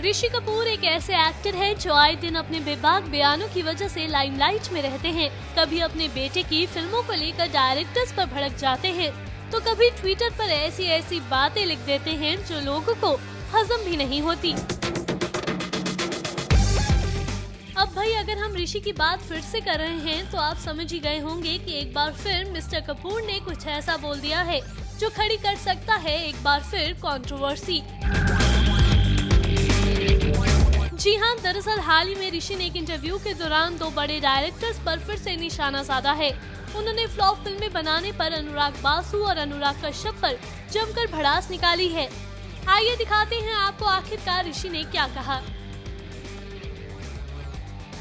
ऋषि कपूर एक ऐसे एक्टर हैं जो आए दिन अपने बेबाक बयानों की वजह से लाइमलाइट में रहते हैं। कभी अपने बेटे की फ़िल्मों को लेकर डायरेक्टर्स पर भड़क जाते हैं। तो कभी ट्विटर पर ऐसी ऐसी बातें लिख देते हैं जो लोगों को हजम भी नहीं होती। अब भाई, अगर हम ऋषि की बात फिर से कर रहे हैं तो आप समझ ही गए होंगे कि एक बार फिर मिस्टर कपूर ने कुछ ऐसा बोल दिया है, जो खड़ी कर सकता है एक बार फिर कंट्रोवर्सी दरअसल हाल ही में ऋषि ने एक इंटरव्यू के दौरान दो बड़े डायरेक्टर्स पर फिर से निशाना साधा है। उन्होंने फ्लॉप फ़िल्में बनाने पर अनुराग बासु और अनुराग कश्यप पर जमकर भड़ास निकाली है। आइए दिखाते हैं आपको आखिरकार ऋषि ने क्या कहा।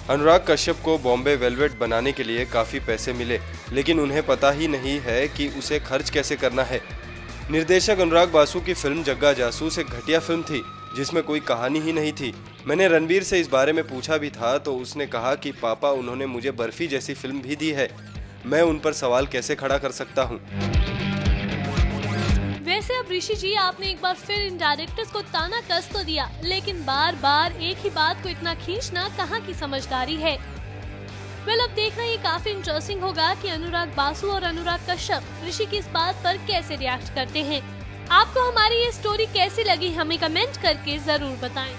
अनुराग कश्यप को बॉम्बे वेलवेट बनाने के लिए काफ़ी पैसे मिले, लेकिन उन्हें पता ही नहीं है कि उसे खर्च कैसे करना है। निर्देशक अनुराग बासु की फ़िल्म जग्गा जासूस एक घटिया फ़िल्म थी। जिसमें कोई कहानी ही नहीं थी। मैंने रणबीर से इस बारे में पूछा भी था तो उसने कहा कि, पापा, उन्होंने मुझे बर्फ़ी जैसी फ़िल्म भी दी है। मैं उन पर सवाल कैसे खड़ा कर सकता हूँ? वैसे अब ऋषि जी, आपने एक बार फिर इन डायरेक्टर्स को ताना कस तो दिया, लेकिन बार बार एक ही बात को इतना खींचना कहाँ की समझदारी है? वेल अब देखना ये काफ़ी इंटरेस्टिंग होगा कि अनुराग बासु और अनुराग कश्यप ऋषि की इस बात पर कैसे रिएक्ट करते हैं। आपको हमारी ये स्टोरी कैसी लगी हमें कमेंट करके ज़रूर बताएँ।